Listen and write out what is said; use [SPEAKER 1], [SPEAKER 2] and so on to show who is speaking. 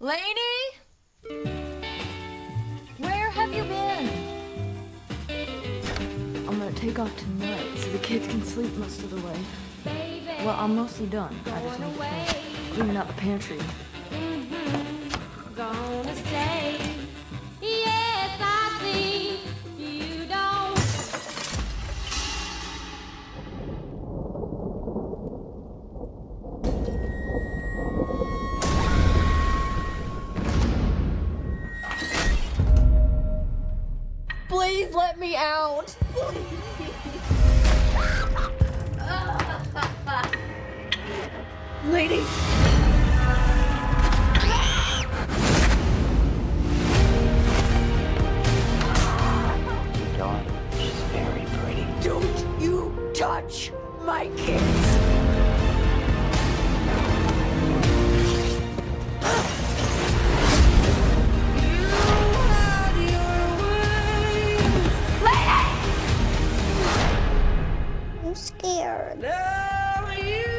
[SPEAKER 1] Lainey? Where have you been? I'm gonna take off tonight so the kids can sleep most of the way. Well, I'm mostly done. I just need to cleaning out the pantry. Please let me out. Lady.
[SPEAKER 2] Your daughter, she's very pretty.
[SPEAKER 1] Don't you touch my kids.
[SPEAKER 3] Karen. No, oh, you.